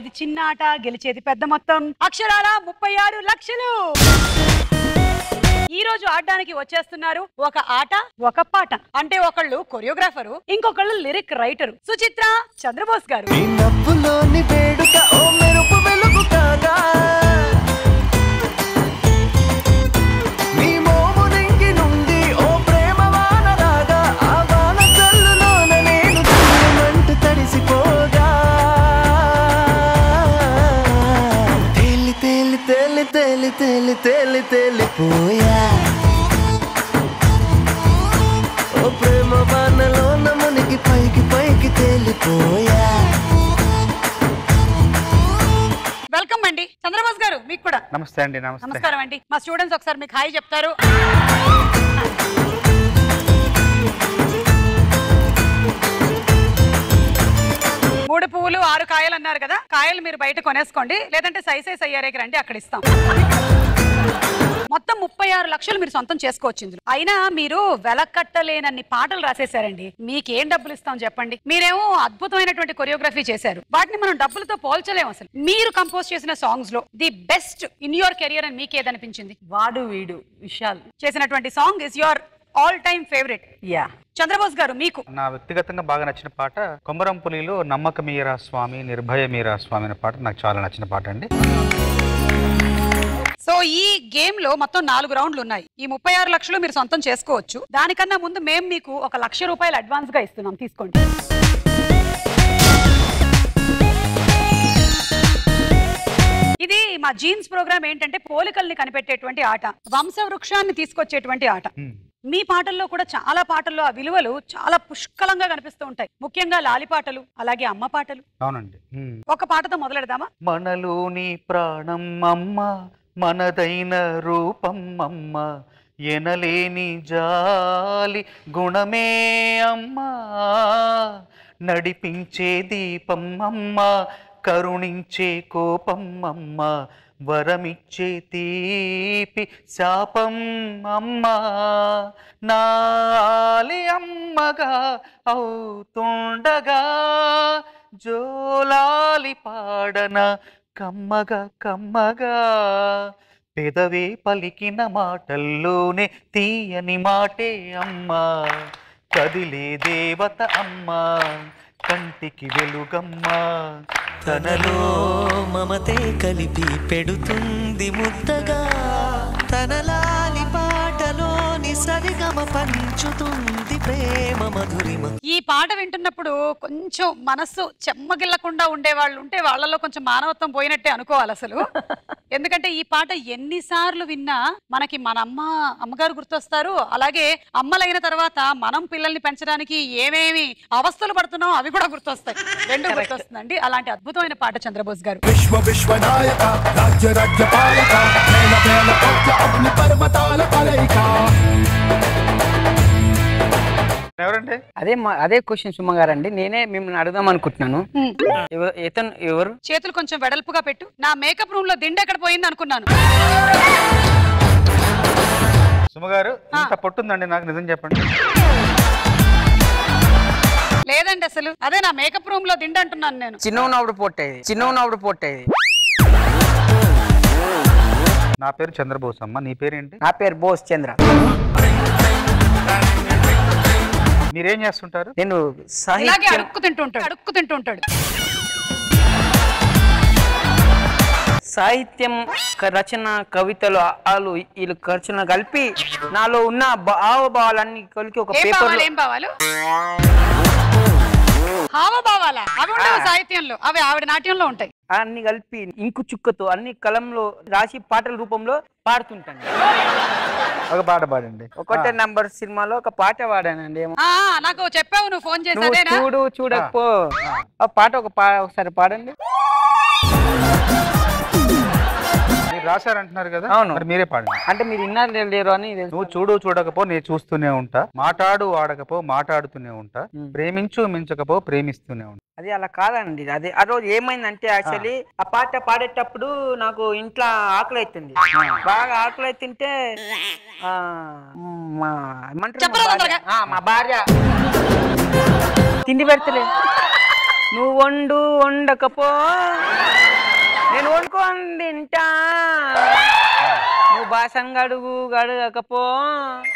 ఇది చిన్న ఆట గెలిచేది పెద్ద మొత్తం అక్షరాల ముప్పై ఆరు లక్షలు ఈ రోజు ఆడడానికి వచ్చేస్తున్నారు ఒక ఆట ఒక పాట అంటే ఒకళ్ళు కొరియోగ్రాఫరు ఇంకొకళ్ళు లిరిక్ రైటరు సుచిత్ర చంద్రబోస్ గారు తెలిపోయా ఓ ప్రేమ బాణలో నమునికి పైకి పైకి తెలిపోయా వెల్కమ్ అండి చంద్రబోస్ గారు మీకు కూడా నమస్తే అండి నమస్కారం అండి మా స్టూడెంట్స్ ఒకసారి మీకు హాయ్ చెప్తారు మూడు పువ్వులు ఆరు కాయలు అన్నారు కదా కాయలు మీరు బయట కొనేసుకోండి లేదంటే సైజ్ అయ్యారేకి రండి అక్కడ ఇస్తాం మొత్తం ముప్పై ఆరు లక్షలు మీరు సొంతం చేసుకోవచ్చు అయినా మీరు వెలకట్టలేనన్ని పాటలు రాసేసారండి మీకేం డబ్బులు ఇస్తాం చెప్పండి మీరేమో అద్భుతమైనటువంటి కొరియోగ్రఫీ చేశారు వాటిని మనం డబ్బులతో పోల్చలేము అసలు మీరు కంపోజ్ చేసిన సాంగ్స్ లో the best in your career అని మీకేదనిపించింది వాడు వీడు విశాల్ చేసినటువంటి song is your all time favourite yeah Chandrabose గారు మీకు నా వ్యక్తిగతంగా బాగా నచ్చిన పాట కొమరంపులిలో మీరా స్వామి నిర్భయ మీరా స్వామి అనే పాట నాకు చాలా నచ్చిన పాట అండి సో ఈ గేమ్ లో మొత్తం నాలుగు రౌండ్లు ఉన్నాయి ఈ ముప్పై ఆరు లక్షలు మీరు సొంతం చేసుకోవచ్చు దానికన్నా ముందు మేము మీకు ఒక లక్ష రూపాయలు అడ్వాన్స్ గా ఇస్తున్నాం తీసుకోండి ఇది మా జీన్స్ ప్రోగ్రామ్ ఏంటంటే పోలికల్ని కనిపెట్టేటువంటి ఆట వంశ వృక్షాన్ని తీసుకొచ్చేటువంటి ఆట మీ పాటల్లో కూడా చాలా పాటల్లో ఆ విలువలు చాలా పుష్కలంగా కనిపిస్తూ ఉంటాయి ముఖ్యంగా లాలి పాటలు అలాగే అమ్మ పాటలు అవునండి ఒక పాటతో మొదలెడదామా మనలోని ప్రాణం అమ్మ మనదైన రూపమ్మమ్మ ఎనలేని జాలి గుణమే అమ్మా నడిపించే దీపమ్మమ్మ కరుణించే కోపమ్మమ్మ వరమిచ్చే తీపి శాపం అమ్మ నాలి అమ్మగా అవుతుండగా జోలాలి పాడన కమ్మగా కమ్మగా పెదవే పలికిన మాటల్లోనే తీయని మాటే అమ్మా కదిలే దేవత అమ్మా కంటికి వెలుగమ్మా తనలో మమతే కలిపి పెడుతుంది ముద్దగా తనలా పంచుతుంది ప్రేమ ఈ పాట వింటున్నప్పుడు కొంచెం మనస్సు చెమ్మగిల్లకుండా వాళ్ళు ఉంటే వాళ్ళలో కొంచెం మానవత్వం పోయినట్టే అనుకోవాలి అసలు ఎందుకంటే ఈ పాట ఎన్నిసార్లు విన్నా మనకి మన అమ్మ అమ్మగారు గుర్తొస్తారు అలాగే అమ్మలైన తర్వాత మనం పిల్లల్ని పెంచడానికి ఏమేమి అవస్థలు పడుతున్నాం అవి కూడా గుర్తొస్తాయి రెండు గుర్తొస్తుందండి అలాంటి అద్భుతమైన పాట చంద్రబోస్ గారు విశ్వ కలయిక ఎవరంటే అదే అదే క్వశ్చన్ సుమ్మ గారండి నేనే మిమ్మల్ని అడుగుదాం అనుకుంటున్నాను ఇతను ఎవరు చేతులు కొంచెం వెడల్పుగా పెట్టు నా మేకప్ రూమ్ లో దిండు ఎక్కడ పోయింది అనుకున్నాను సుమగారు ఇంత పొట్టుందండి నాకు నిజం చెప్పండి లేదండి అసలు అదే నా మేకప్ రూమ్ లో దిండు అంటున్నాను నేను చిన్న ఉన్నప్పుడు పొట్టేది చిన్న ఉన్నప్పుడు పొట్టేది నా పేరు చంద్రబోస్ అమ్మ నీ పేరేంటి నా పేరు బోస్ చంద్ర మీరేం చేస్తుంటారు నేను ఇలాగే సాహిత్యం అడుక్కు తింటుంటాడు అడుక్కు తింటుంటాడు సాహిత్యం రచన కవితలు ఆ- ఆలు వీళ్ళు ఖర్చులను కలిపి నాలో ఉన్న భావభావాలన్నీ కలిపి ఒక పేపర్ ఏం భావాలు హావభావాలా అవి ఉండవు సాహిత్యంలో అవి ఆవిడ నాట్యంలో ఉంటాయి అన్ని కలిపి ఇంకు చుక్కతో అన్ని కలంలో రాసి పాటల రూపంలో పాడుతుంటాను ఒక పాట పాడండి ఒకటే నంబర్ సినిమాలో ఒక పాట పాడానండి నాకు చెప్పావు నువ్వు ఫోన్ చేసి చూడు చూడకపో ఆ పాట ఒక పా ఒకసారి పాడండి రాశారంటున్నారు కదా అవును మీరే పాడండి అంటే మీరు ఇన్నారు లేరు అని నువ్వు చూడు చూడకపో నేను చూస్తూనే ఉంటా మాట్లాడు ఆడకపో మాట్లాడుతూనే ఉంటా ప్రేమించు మించకపో ప్రేమిస్తూనే ఉంటా అది అలా కాదండి అది ఆ రోజు ఏమైందంటే యాక్చువల్లీ ఆ పాట పాడేటప్పుడు నాకు ఇంట్లో ఆకలి అవుతుంది బాగా ఆకలి అవుతుంటే మా భార్య తిండి పెడతలే నువ్వు వండు వండకపో నేను వండుకొని తింటా నువ్వు బాసం గడుగు గడగకపో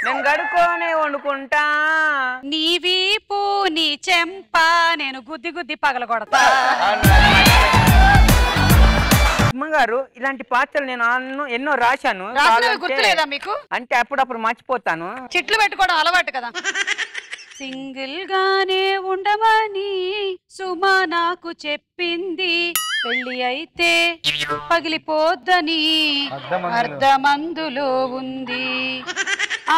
నేను గడుకోనే వండుకుంటా నీవి పూని చెంప నేను గుద్ది గుద్ది పగల కొడతా గారు ఇలాంటి పాత్రలు నేను అన్నో ఎన్నో రాశాను గుర్తులేదా మీకు అంటే అప్పుడప్పుడు మర్చిపోతాను చెట్లు పెట్టుకోవడం అలవాటు కదా సింగిల్ గానే ఉండమని సుమా నాకు చెప్పింది పెళ్లి అయితే పగిలిపోద్దని అర్ధమందులో ఉంది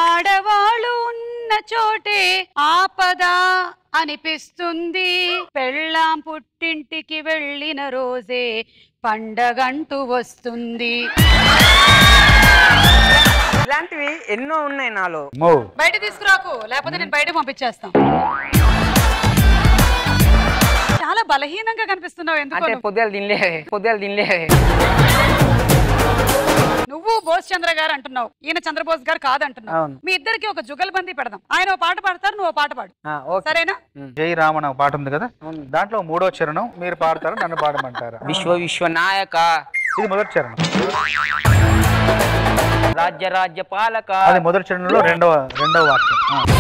ఆడవాళ్ళు ఉన్న చోటే ఆపద అనిపిస్తుంది పెళ్ళాం పుట్టింటికి వెళ్ళిన రోజే పండగంటూ వస్తుంది ఇలాంటివి ఎన్నో ఉన్నాయి నాలో బయట తీసుకురాకు లేకపోతే నేను బయట పంపించేస్తాను చాలా బలహీనంగా కనిపిస్తున్నావు అంటే ఎందుకు పొద్దుగా తినలే పొద్దుగా తినలే నువ్వు బోస్ చంద్ర గారు అంటున్నావు ఈయన చంద్రబోస్ గారు కాదంటున్నావు మీ ఇద్దరికి ఒక జుగల్బందీ పెడదాం ఆయన ఓ పాట పాడతారు నువ్వు పాట పాడు సరేనా జై రామణ పాట ఉంది కదా దాంట్లో మూడో చరణం మీరు పాడతారు నన్ను పాడమంటారు విశ్వ విశ్వ నాయక ఇది మొదటి చరణం రాజ్య రాజ్య పాలక అది మొదటి చరణంలో రెండవ రెండవ వాక్యం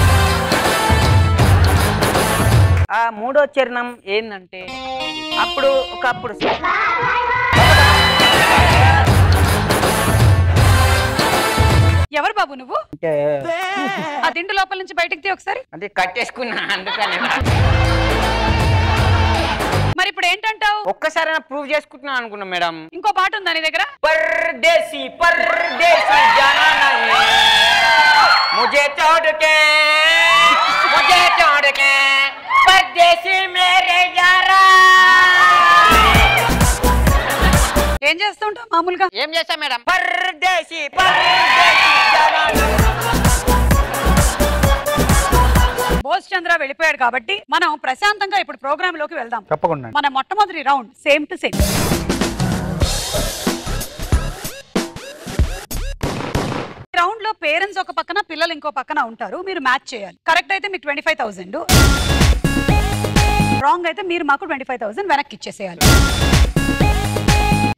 ఆ మూడో చరణం ఏంటంటే అప్పుడు ఒకప్పుడు ఎవరు బాబు నువ్వు ఆ తిండి లోపల నుంచి బయటకు తీ ఒకసారి అంటే కట్టేసుకున్నా అందుకని మరి ఇప్పుడు ఏంటంటావు ఒక్కసారి ప్రూవ్ చేసుకుంటున్నా అనుకున్నా మేడం ఇంకో పాట ఉందా నీ దగ్గర ముజే చోడ్ ముజే परदेसी मेरे यारा ఏం చేస్తుంటావు మామూలుగా ఏం చేస్తా మేడం పరదేశీ పరదేశీ జానా బోస్ చంద్ర వెళ్ళిపోయాడు కాబట్టి మనం ప్రశాంతంగా ఇప్పుడు ప్రోగ్రామ్ లోకి వెళ్దాం తప్పకుండా మన మొట్టమొదటి round same to same round లో పేరెంట్స్ ఒక పక్కన పిల్లలు ఇంకో పక్కన ఉంటారు మీరు మ్యాచ్ చేయాలి కరెక్ట్ అయితే మీకు ట్వంటీ ఫైవ్ థౌసండ్ రాంగ్ అయితే మీరు మాకు ట్వంటీ ఫైవ్ థౌసండ్ వెనక్కి ఇచ్చేసేయాలి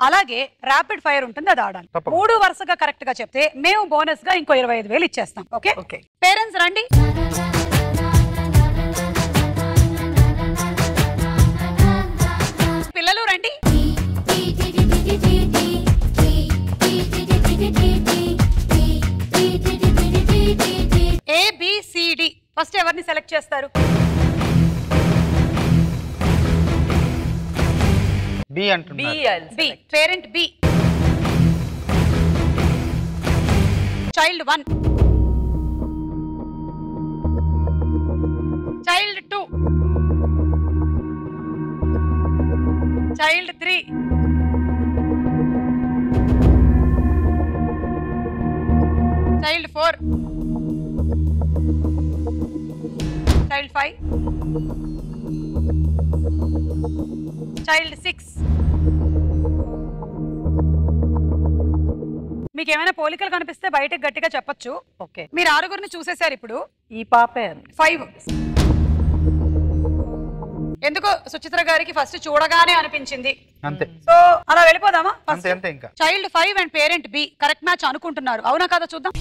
అలాగే ర్యాపిడ్ ఫైర్ ఉంటుంది అది ఆడాలి మూడు వరుసగా కరెక్ట్ గా చెప్తే మేము బోనస్ గా ఇంకో ఇరవై ఐదు వేలు ఇచ్చేస్తాం ఓకే ఓకే పేరెంట్స్ రండి పిల్లలు రండి ఏబిసిడి ఫస్ట్ ఎవరిని సెలెక్ట్ చేస్తారు బి అంటున్నారు B parent B child 1 child 2 child 3 child 4 child 5 child 6 మీకు ఏమైనా పోలికలు కనిపిస్తే బయటకు గట్టిగా చెప్పచ్చు ఓకే మీరు ఆరుగురిని చూసేశారు ఇప్పుడు ఈ పాపే ఫైవ్ ఎందుకో సుచిత్ర గారికి ఫస్ట్ చూడగానే అనిపించింది అంతే సో అలా వెళ్ళిపోదామా child five and parent B correct match అనుకుంటున్నారు అవునా కదా చూద్దాం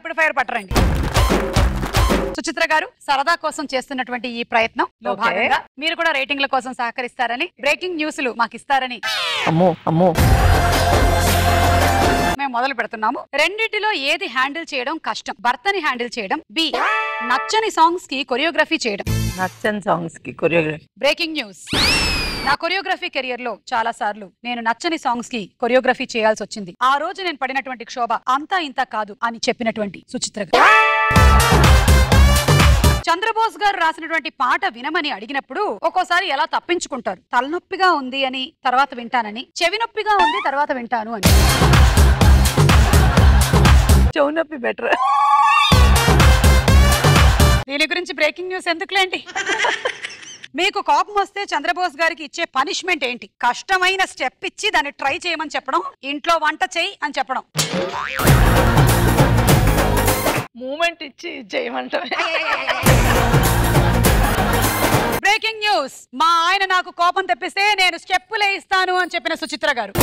ర్యాపిడ్ ఫైర్ పట్టరండి సుచిత్ర గారు సరదా కోసం చేస్తున్నటువంటి ఈ ప్రయత్నం లో భాగంగా మీరు కూడా రేటింగ్ల కోసం సహకరిస్తారని బ్రేకింగ్ న్యూస్లు మాకు ఇస్తారని మేము మొదలు పెడుతున్నాము రెండింటిలో ఏది హ్యాండిల్ చేయడం కష్టం భర్తని హ్యాండిల్ చేయడం బి నచ్చని సాంగ్స్ కి కొరియోగ్రఫీ చేయడం నచ్చని సాంగ్స్ కి కొరియోగ్రఫీ బ్రేకింగ్ న్యూస్ నా కొరియోగ్రఫీ కెరియర్ లో చాలా సార్లు నేను నచ్చని సాంగ్స్ కి కొరియోగ్రఫీ చేయాల్సి వచ్చింది ఆ రోజు నేను పడినటువంటి క్షోభ అంతా ఇంత కాదు అని చెప్పినటువంటి సుచిత్ర చంద్రబోస్ గారు రాసినటువంటి పాట వినమని అడిగినప్పుడు ఒక్కోసారి ఎలా తప్పించుకుంటారు తలనొప్పిగా ఉంది అని తర్వాత వింటానని చెవినొప్పిగా ఉంది తర్వాత వింటాను అని చెవినొప్పి బెటర్ దీని గురించి బ్రేకింగ్ న్యూస్ ఎందుకులేండి మీకు కోపం వస్తే చంద్రబోస్ గారికి ఇచ్చే పనిష్మెంట్ ఏంటి కష్టమైన స్టెప్ ఇచ్చి దాన్ని ట్రై చేయమని చెప్పడం ఇంట్లో వంట చేయి అని చెప్పడం మూమెంట్ ఇచ్చి బ్రేకింగ్ న్యూస్ మా ఆయన నాకు కోపం తెప్పిస్తే నేను స్టెప్పులే ఇస్తాను అని చెప్పిన సుచిత్ర గారు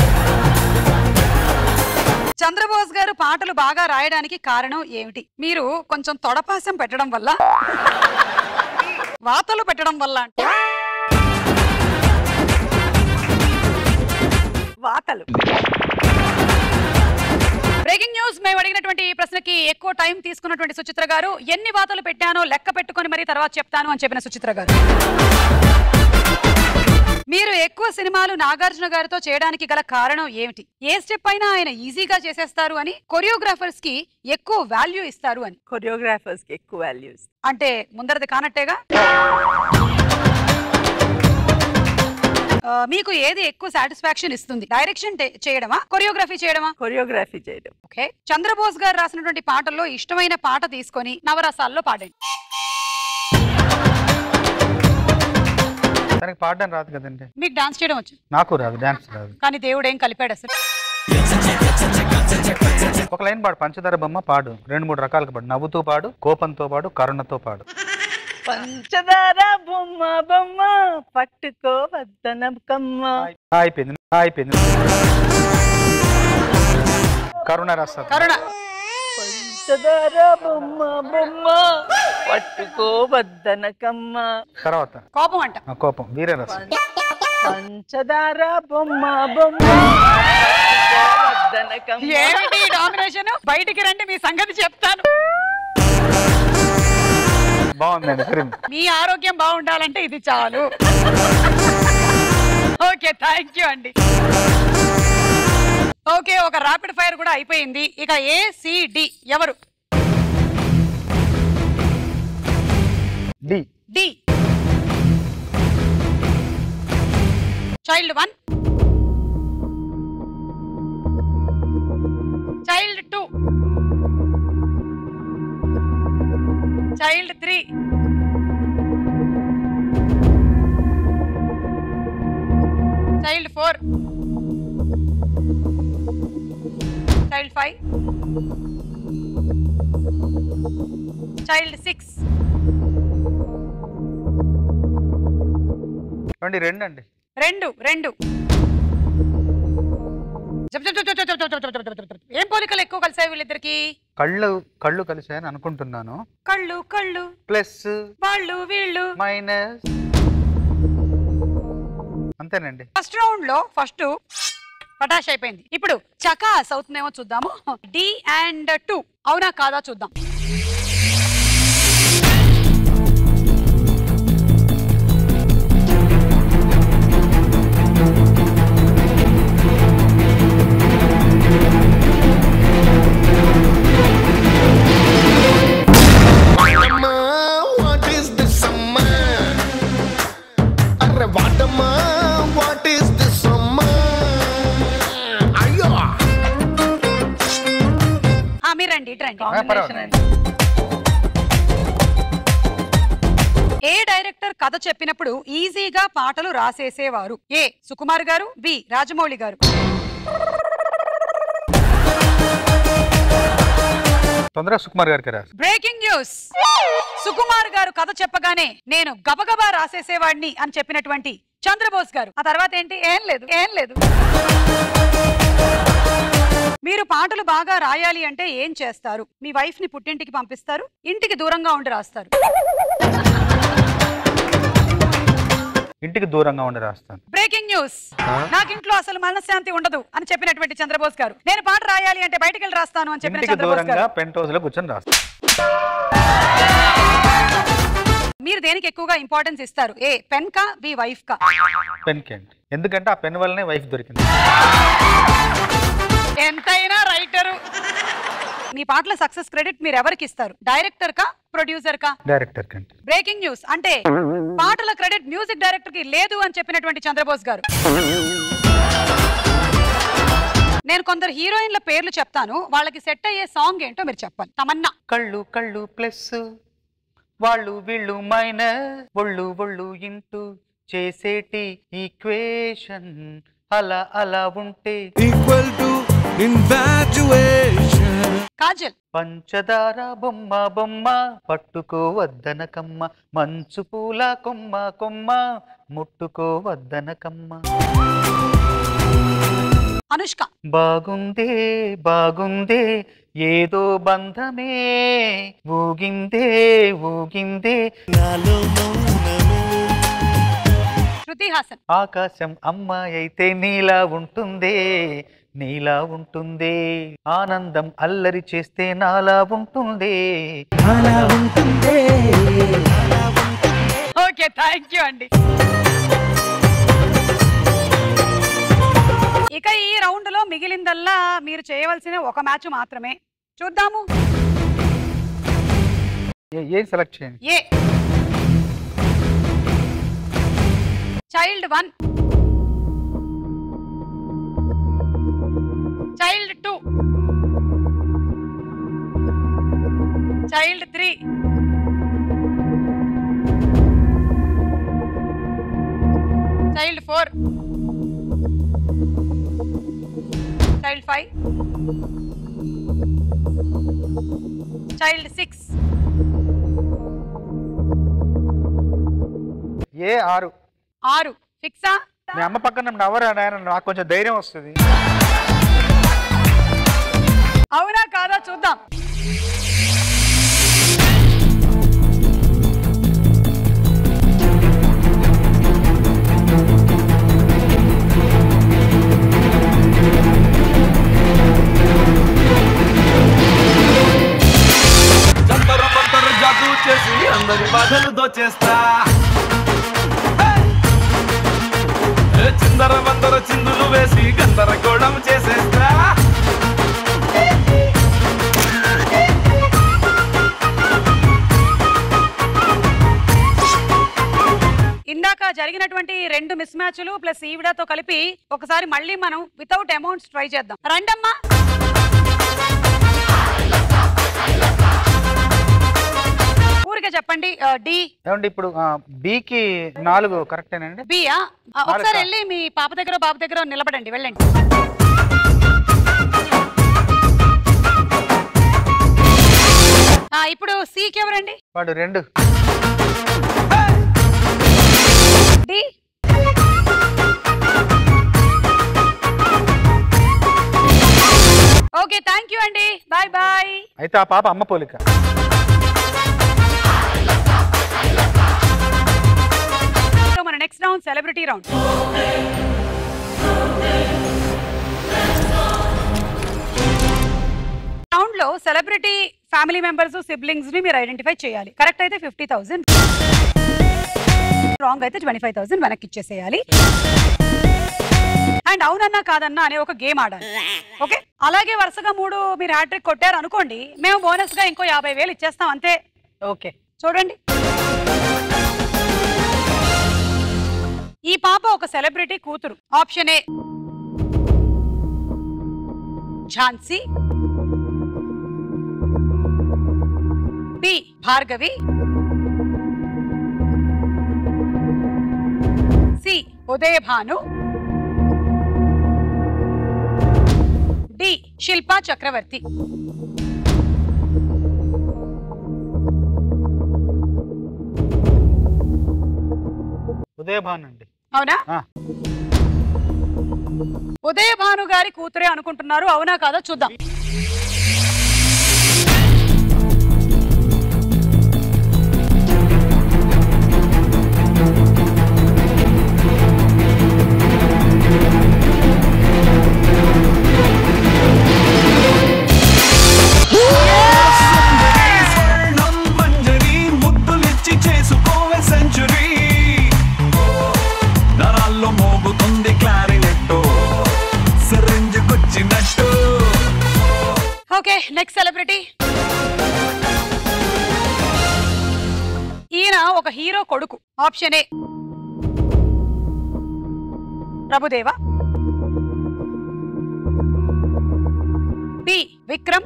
చంద్రబోస్ గారు పాటలు బాగా రాయడానికి కారణం ఏమిటి మీరు కొంచెం తొడపాసం పెట్టడం వల్ల వాతలు పెట్టడం వల్ల అంటే వాతలు బ్రేకింగ్ న్యూస్ మేము అడిగినటువంటి ఈ ప్రశ్నకి ఎక్కువ టైం తీసుకున్నటువంటి సుచిత్ర గారు ఎన్ని వాతలు పెట్టానో లెక్క పెట్టుకుని మరీ తర్వాత చెప్తాను అని చెప్పిన సుచిత్ర గారు మీరు ఎక్కువ సినిమాలు నాగార్జున గారితో చేయడానికి గల కారణం ఏమిటి ఏ స్టెప్ అయినా ఆయన ఈజీగా చేసేస్తారు అని కొరియోగ్రాఫర్స్ కి ఎక్కువ వాల్యూ ఇస్తారు అని కొరియోగ్రాఫర్స్ కి ఎక్కువ వాల్యూ అంటే ముందరది కానట్టేగా మీకు ఏది ఎక్కువ సాటిస్ఫాక్షన్ ఇస్తుంది డైరెక్షన్ చేయడమా కొరియోగ్రఫీ చేయడమా కొరియోగ్రఫీ చేయడం ఓకే చంద్రబోస్ గారు రాసినటువంటి పాటల్లో ఇష్టమైన పాట తీసుకొని నవరసాల్లో పాడండి తనకి పాడడం రాదు కదండి మీకు డాన్స్ చేయడం వచ్చు నాకు రాదు డాన్స్ రాదు కానీ దేవుడు ఏం కలిపాడు అసలు ఒక లైన్ పాడు పంచదార బొమ్మ పాడు రెండు మూడు రకాలుగా పాడు నవ్వుతూ పాడు కోపంతో పాడు కరుణతో పాడు పంచదార బొమ్మ బొమ్మ పట్టుకోవద్దనకమ్మ అయిపోయింది అయిపోయింది కరుణ రాస్తారు కరుణ పంచదార బొమ్మ బొమ్మ పట్టుకోవద్దనకమ్మ తర్వాత కోపం అంట కోపం వీరరసం పంచదార బొమ్మ బొమ్మ ఏమిటి డామినేషన్ బయటికి రండి మీ సంగతి చెప్తాను బాగుందండి మీ ఆరోగ్యం బాగుండాలంటే ఇది చాలు ఓకే థ్యాంక్ యూ అండి ఓకే ఒక రాపిడ్ ఫైర్ కూడా అయిపోయింది ఇక ఏసిడి ఎవరు D. D. Child 1. Child 2. Child 3. Child 4. Child 5. Child 6. అండి రెండు అండి రెండు రెండు ఏం పోలికలు ఎక్కువ కలిసాయి వీళ్ళిద్దరికి కళ్ళు కళ్ళు కలిసాయని అనుకుంటున్నాను కళ్ళు కళ్ళు ప్లస్ వాళ్ళు వీళ్ళు మైనస్ అంతేనండి ఫస్ట్ రౌండ్ లో ఫస్ట్ పటాష్ అయిపోయింది ఇప్పుడు చకాస్ అవుతుందేమో చూద్దాము డి అండ్ టూ అవునా కాదా చూద్దాం ఏ డైరెక్టర్ కథ చెప్పినప్పుడు ఈజీగా పాటలు రాసేసేవారు ఏ సుకుమార్ గారు బి రాజమౌళి గారు బ్రేకింగ్ న్యూస్ సుకుమార్ గారు కథ చెప్పగానే నేను గబగబా రాసేసేవాడిని అని చెప్పినటువంటి చంద్రబోస్ గారు ఆ తర్వాత ఏంటి ఏం లేదు ఏం లేదు మీరు పాటలు బాగా రాయాలి అంటే ఏం చేస్తారు మీ వైఫ్ ని పుట్టింటికి పంపిస్తారు ఇంటికి దూరంగా ఉండి రాస్తారు ఇంటికి దూరంగా ఉండి రాస్తాను బ్రేకింగ్ న్యూస్ నాకు ఇంట్లో అసలు మనశ్శాంతి ఉండదు అని చెప్పినటువంటి చంద్రబోస్ గారు నేను పాట రాయాలి అంటే బయటికి వెళ్ళి రాస్తాను అని చెప్పిన చంద్రబోస్ దూరంగా గారు కూర్చొని రాస్తాను మీరు దేనికి ఎక్కువగా ఇంపార్టెన్స్ ఇస్తారు ఏ పెన్ కా బి వైఫ్ కా పెన్ కి ఎందుకంటే ఆ పెన్ వల్లనే వైఫ్ దొరికింది ఎంతైనా రైటరు మీ పాటల సక్సెస్ క్రెడిట్ మీరు ఎవరికి ఇస్తారు డైరెక్టర్ కా ప్రొడ్యూసర్ కా డైరెక్టర్ బ్రేకింగ్ న్యూస్ అంటే పాటల క్రెడిట్ మ్యూజిక్ డైరెక్టర్ కి లేదు అని చెప్పినటువంటి చంద్రబోస్ గారు నేను కొందరు హీరోయిన్ల పేర్లు చెప్తాను వాళ్ళకి సెట్ అయ్యే సాంగ్ ఏంటో మీరు చెప్పాలి తమన్నా కళ్ళు కళ్ళు ప్లస్ వాళ్ళు వీళ్ళు మైనస్ ఒళ్ళు ఒళ్ళు ఇంటూ చేసేటి ఈక్వేషన్ అలా అలా ఉంటే ఈక్వల్ టు కాజల్ పంచదార బొమ్మ బొమ్మ పట్టుకోవద్దనకమ్మ మంచు పూల కొమ్మ కొమ్మ ముట్టుకోవద్దనకమ్మ అనుష్క బాగుంది బాగుంది ఏదో బంధమే ఊగింది ఊగింది శృతి హాసన్ ఆకాశం అమ్మాయి అయితే నీలా ఉంటుందే నీలా ఉంటుందే ఆనందం అల్లరి చేస్తే నాలా ఉంటుందే అలా ఉంటుందే ఓకే థ్యాంక్ యూ అండి ఇక ఈ రౌండ్ లో మిగిలిందల్లా మీరు చేయవలసిన ఒక మ్యాచ్ మాత్రమే చూద్దాము ఏ- సెలెక్ట్ చేయండి A child one child two child three child four child five child six ఏ ఆరు ఆరు ఫిక్సా మీ అమ్మ పక్కన నవ్వరా నాయన నాకు కొంచెం ధైర్యం వస్తుంది అవునా కాదా చూద్దాం అందరి బాధలు దోచేస్తా చిందర వందర చిందులు వేసి గందరగోళం చేసేస్తా జరిగినటువంటి రెండు మిస్ మ్యాచ్లు ప్లస్ ఈవిడతో కలిపి ఒకసారి మళ్ళీ మనం వితౌట్ అమౌంట్స్ ట్రై చేద్దాం రండమ్మా ఊరికే చెప్పండి డి ఏమండి ఇప్పుడు బి నాలుగు కరెక్టేనండి బియా ఒకసారి వెళ్ళి మీ పాప దగ్గర బాబు దగ్గర నిలబడండి వెళ్ళండి ఇప్పుడు సికి ఎవరండి వాడు రెండు ఓకే థ్యాంక్ యూ అండి బాయ్ బాయ్ అయితే ఆ పాప అమ్మ పోలిక మన next round celebrity round round లో సెలబ్రిటీ ఫ్యామిలీ మెంబర్స్ సిబ్లింగ్స్ ని మీరు ఐడెంటిఫై చేయాలి కరెక్ట్ అయితే ఫిఫ్టీ థౌసండ్ రాంగ్ అయితే ట్వంటీ ఫైవ్ థౌసండ్ వెనక్కి ఇచ్చేసేయాలి అండ్ అవునన్నా కాదన్నా అనే ఒక గేమ్ ఆడాలి ఓకే అలాగే వరుసగా మూడు మీరు హ్యాట్రిక్ కొట్టారు అనుకోండి మేము బోనస్ గా ఇంకో యాభై వేలు ఇచ్చేస్తాం అంతే ఓకే చూడండి ఈ పాప ఒక సెలబ్రిటీ కూతురు option A Jhansi B Bhargavi C Udayabhanu D Shilpa Chakravarthi Udayabhanu అండి గారి కూతురే అనుకుంటున్నారు అవునా కాదా చూద్దాం ఆప్షనే ప్రభుదేవ విక్రమ్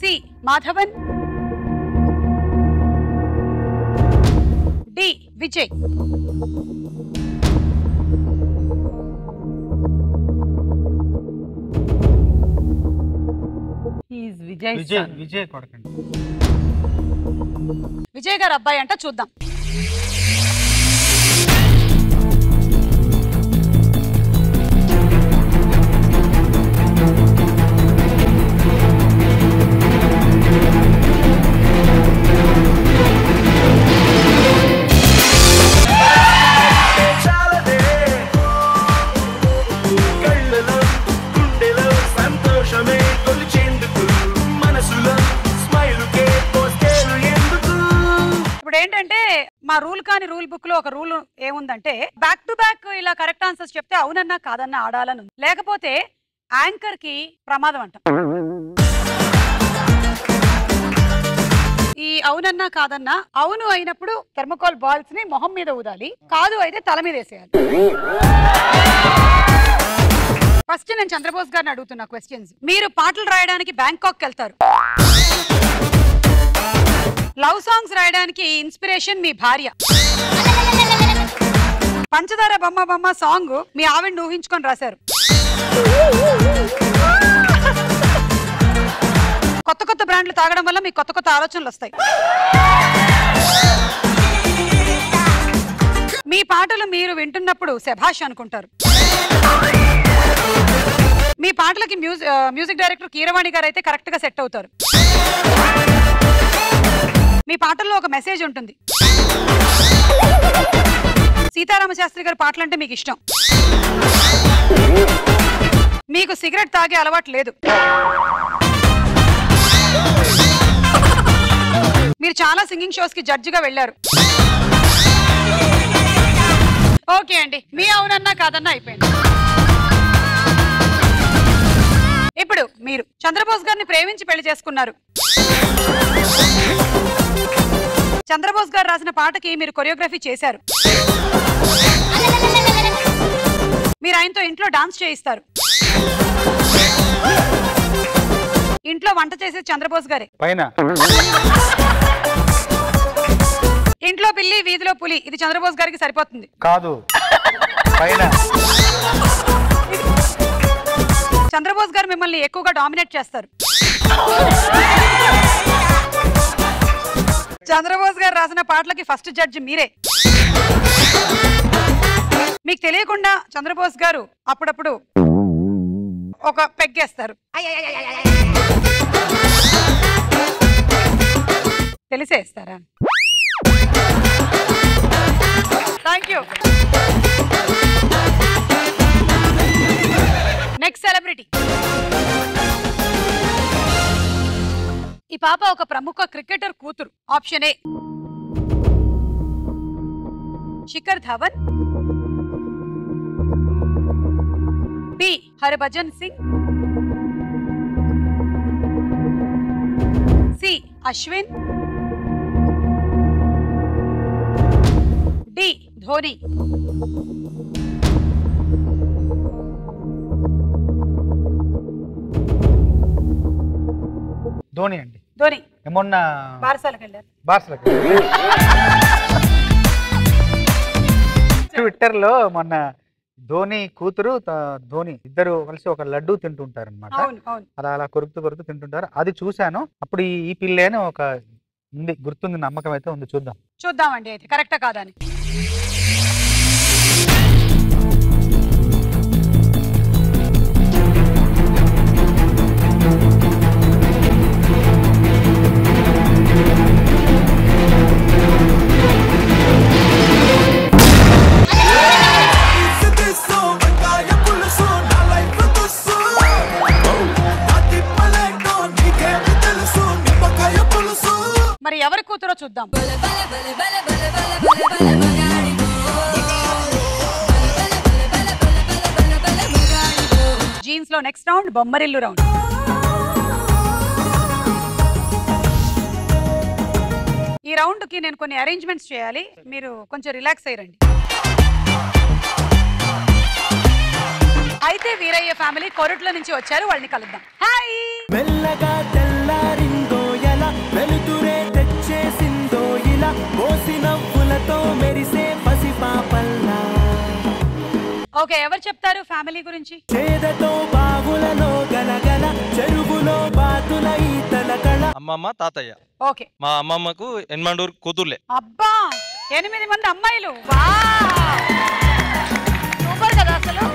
సి మాధవన్ డి విజయ్ విజయ్ విజయ్ విజయ్ కొడకండి విజయ్ గారు అబ్బాయి అంటే చూద్దాం మా రూల్ కాని రూల్ బుక్ లో ఒక రూల్ ఏముందంటే బ్యాక్ టు బ్యాక్ ఇలా కరెక్ట్ ఆన్సర్స్ చెప్తే అవునన్నా కాదన్నా ఆడాలను లేకపోతే యాంకర్ కి ప్రమాదం అంట ఈ అవునన్నా కాదన్నా అవును అయినప్పుడు థర్మకోల్ బాల్స్ ని మొహం మీద ఊదాలి కాదు అయితే తల మీద వేసేయాలి ఫస్ట్ నేను చంద్రబోస్ గారిని అడుగుతున్నా క్వశ్చన్స్ మీరు పాటలు రాయడానికి బ్యాంకాక్ వెళ్తారు లవ్ సాంగ్స్ రాయడానికి ఇన్స్పిరేషన్ మీ భార్య పంచదార బొమ్మ బొమ్మ సాంగ్ మీ ఆవిడ ఊహించుకొని రాశారు కొత్త కొత్త బ్రాండ్లు తాగడం వల్ల మీకు కొత్త కొత్త ఆలోచనలు వస్తాయి మీ పాటలు మీరు వింటున్నప్పుడు శభాష్ అనుకుంటారు మీ పాటలకి మ్యూజిక్ మ్యూజిక్ డైరెక్టర్ కీరవాణి గారు అయితే కరెక్ట్గా సెట్ అవుతారు మీ పాటల్లో ఒక మెసేజ్ ఉంటుంది సీతారామ శాస్త్రి గారి పాటలు అంటే మీకు ఇష్టం మీకు సిగరెట్ తాగే అలవాటు లేదు మీరు చాలా సింగింగ్ షోస్ కి జడ్జిగా వెళ్ళారు ఓకే అండి మీ అవునన్నా కాదన్నా అయిపోయింది ఇప్పుడు మీరు చంద్రబోస్ గారిని ప్రేమించి పెళ్లి చేసుకున్నారు చంద్రబోస్ గారు రాసిన పాటకి మీరు కొరియోగ్రఫీ చేశారు మీరు ఆయనతో ఇంట్లో డాన్స్ చేయిస్తారు ఇంట్లో వంట చేసే చంద్రబోస్ గారే ఇంట్లో పిల్లి వీధిలో పులి ఇది చంద్రబోస్ గారికి సరిపోతుంది కాదు చంద్రబోస్ గారు మిమ్మల్ని ఎక్కువగా డామినేట్ చేస్తారు చంద్రబోస్ గారు రాసిన పాటలకి ఫస్ట్ జడ్జి మీరే మీకు తెలియకుండా చంద్రబోస్ గారు అప్పుడప్పుడు ఒక పెగ్గేస్తారు తెలిసేస్తారా థ్యాంక్ యూ నెక్స్ట్ సెలబ్రిటీ प्रमुख cricketer कूतर option A Shikhar Dhawan B Harbhajan Singh C D Dhoni Dhoni अंडी ట్విట్టర్ లో మొన్న ధోని కూతురు ధోని ఇద్దరు కలిసి ఒక లడ్డు తింటుంటారు అనమాట అలా అలా కొరుకుతూ కొరుకుతూ తింటుంటారు అది చూశాను అప్పుడు ఈ పిల్లేని ఒక ఉంది గుర్తుంది నమ్మకం అయితే ఉంది చూద్దాం చూద్దాం అయితే కరెక్టా కాదని కూతురో చూద్దాం జీన్స్ లో నెక్స్ట్ రౌండ్ బొమ్మరిల్లు రౌండ్ ఈ రౌండ్ కి నేను కొన్ని అరేంజ్మెంట్స్ చేయాలి మీరు కొంచెం రిలాక్స్ అయ్యండి అయితే వీరయ్య ఫ్యామిలీ కొరట్ల నుంచి వచ్చారు వాళ్ళని కలుద్దాం హాయ్ మెల్లగా తెల్లారిందో ఎలా వెలుతూ మోసి నవ్వులతో మెరిసే పసి పాపల్లా ఓకే ఎవరు చెప్తారు ఫ్యామిలీ గురించి చేదతో బావులలో గలగల చెరువులో బాతుల ఈతల కళ అమ్మమ్మ తాతయ్య ఓకే మా అమ్మమ్మకు ఎన్మండూరు కూతుర్లే అబ్బా ఎనిమిది మంది అమ్మాయిలు సూపర్ కదా అసలు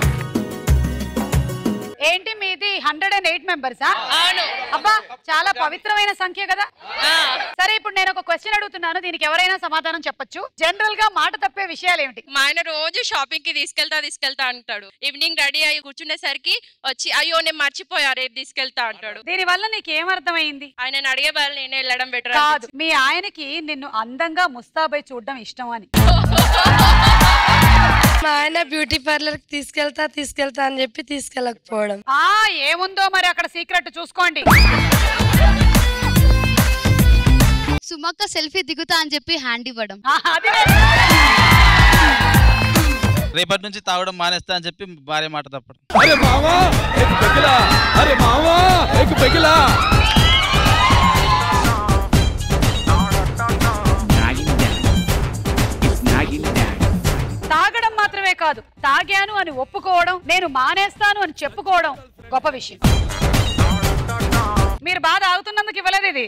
ఏంటి మీది హండ్రెడ్ అండ్ ఎయిట్ మెంబర్స్ అబ్బా చాలా పవిత్రమైన సంఖ్య కదా సరే ఇప్పుడు నేను ఒక క్వశ్చన్ అడుగుతున్నాను దీనికి ఎవరైనా సమాధానం చెప్పొచ్చు జనరల్ గా మాట తప్పే విషయాలు ఏమిటి మా ఆయన రోజు షాపింగ్ కి తీసుకెళ్తా తీసుకెళ్తా అంటాడు ఈవినింగ్ రెడీ అయ్యి కూర్చునేసరికి వచ్చి అయ్యో నేను మర్చిపోయా రేపు తీసుకెళ్తా అంటాడు దీని వల్ల నీకు ఏమర్థమైంది ఆయన అడిగే వాళ్ళు నేనే వెళ్ళడం బెటర్ మీ ఆయనకి నిన్ను అందంగా ముస్తాబై చూడడం ఇష్టం అని మా ఆయన బ్యూటీ పార్లర్ కి తీసుకెళ్తా తీసుకెళ్తా అని చెప్పి తీసుకెళ్ళకపోవడం ఆ ఏముందో మరి అక్కడ సీక్రెట్ చూసుకోండి సుమక్క సెల్ఫీ దిగుతా అని చెప్పి హ్యాండ్ ఇవ్వడం రేపటి నుంచి తాగడం మానేస్తా అని చెప్పి భార్య మాట తప్పడం अरे मामा एक पेगला अरे मामा एक पेगला మాట్లాడటమే కాదు తాగాను అని ఒప్పుకోవడం నేను మానేస్తాను అని చెప్పుకోవడం గొప్ప విషయం మీరు బాధ అవుతున్నందుకు ఇవ్వలేదు ఇది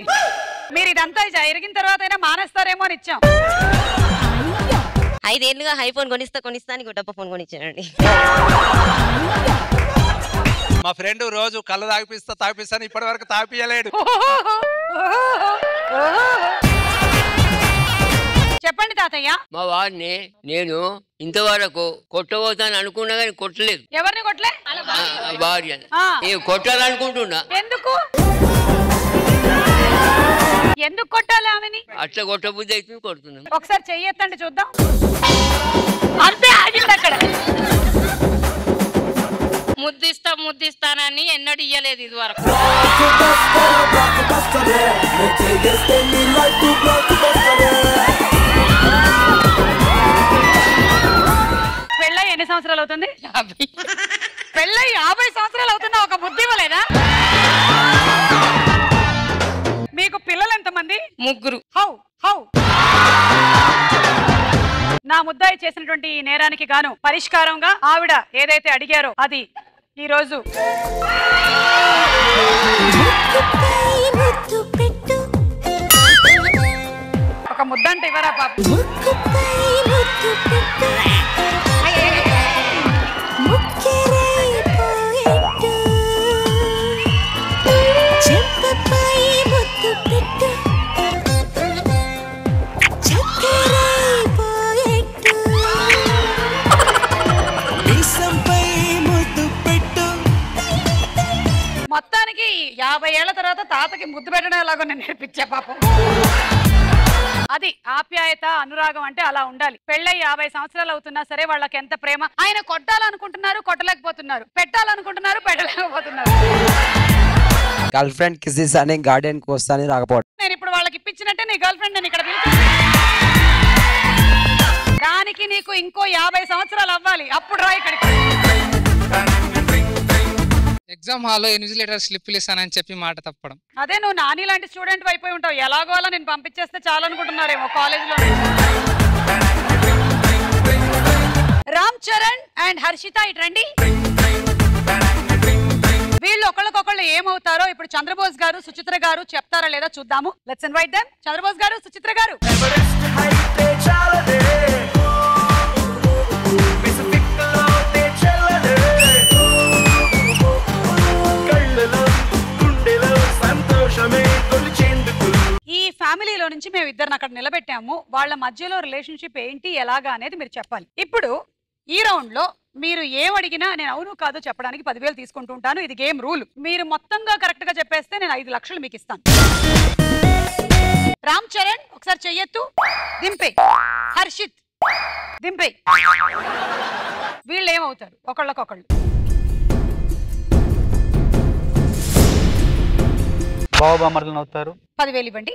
మీరు ఇదంతా ఎరిగిన తర్వాత అయినా మానేస్తారేమో అని ఇచ్చాం ఐదేళ్లుగా హైఫోన్ కొనిస్తా కొనిస్తా అని డబ్బు ఫోన్ కొనిచ్చానండి మా ఫ్రెండ్ రోజు కళ్ళు తాగిపిస్తా తాగిపిస్తాను ఇప్పటి వరకు తాగిపించలేడు చెప్పండి తాతయ్య మా వారిని నేను ఇంతవరకు కొట్టబోతాను అనుకున్నా కానీ కొట్టలేదు ఎవరిని కొట్టలే భార్య నేను కొట్టాలనుకుంటున్నా ఎందుకు ఎందుకు కొట్టాలి ఆమెని అట్లా కొట్టబుద్ధి అయితే కొడుతున్నాను ఒకసారి చెయ్యొద్దండి చూద్దాం అంతే ఆగింది అక్కడ ముద్దిస్తా ముద్దిస్తానని ఎన్నడూ ఇయ్యలేదు ఇది వరకు ఎన్ని సంవత్సరాలు అవుతుంది పెళ్ళై యాభై సంవత్సరాలు అవుతుందా ఒక బుద్ధి ఇవ్వలేదా మీకు పిల్లలు ఎంతమంది ముగ్గురు హౌ హౌ నా ముద్దాయి చేసినటువంటి ఈ నేరానికి గాను పరిష్కారంగా ఆవిడ ఏదైతే అడిగారో అది ఈరోజు ఒక ముద్ద అంటే ఇవ్వరా బాబు మొత్తానికి యాభై ఏళ్ల తర్వాత తాతకి ముద్దు పెట్టడం ఎలాగో నేను నేర్పించా పాపం అది ఆప్యాయత అనురాగం అంటే అలా ఉండాలి పెళ్ళై యాభై సంవత్సరాలు అవుతున్నా సరే వాళ్ళకి ఎంత ప్రేమ ఆయన కొట్టాలనుకుంటున్నారు కొట్టలేకపోతున్నారు పెట్టాలనుకుంటున్నారు పెట్టలేకపోతున్నారు గర్ల్ ఫ్రెండ్ కిసిస్ అని గార్డెన్ కి వస్తాను రాకపోవడం నేను ఇప్పుడు వాళ్ళకి ఇప్పించినట్టే నీ గర్ల్ ఫ్రెండ్ నేను ఇక్కడ దానికి నీకు ఇంకో యాభై సంవత్సరాలు అవ్వాలి అప్పుడు రా ఇక్కడికి ఎగ్జామ్ హాల్లో ఇన్విజిలేటర్ స్లిప్లు ఇస్తానని చెప్పి మాట తప్పడం అదే నువ్వు నాని లాంటి స్టూడెంట్ అయిపోయి ఉంటావు ఎలాగో అలా నేను పంపించేస్తే చాలా అనుకుంటున్నారేమో కాలేజ్ లో రామ్ చరణ్ అండ్ హర్షిత ఇటు రండి వీళ్ళు ఒకళ్ళకొకళ్ళు ఏమవుతారో ఇప్పుడు చంద్రబోస్ గారు సుచిత్ర గారు చెప్తారా లేదా చూద్దాము లెట్స్ ఇన్వైట్ దెమ్ చంద్రబోస్ గారు సుచిత్ర గారు ఫ్యామిలీలో నుంచి మేము ఇద్దరిని అక్కడ నిలబెట్టాము వాళ్ళ మధ్యలో రిలేషన్షిప్ ఏంటి ఎలాగా అనేది మీరు చెప్పాలి ఇప్పుడు ఈ రౌండ్లో మీరు ఏమడిగినా నేను అవును కాదు చెప్పడానికి పదివేలు తీసుకుంటూ ఉంటాను ఇది గేమ్ రూల్ మీరు మొత్తంగా కరెక్ట్గా చెప్పేస్తే నేను ఐదు లక్షలు మీకు ఇస్తాను రామ్ చరణ్ ఒకసారి చెయ్యొత్తు దింపే హర్షిత్ దింపే వీళ్ళు ఏమవుతారు ఒకళ్ళకొకళ్ళు బాబు అవుతారు పదివేలు ఇవ్వండి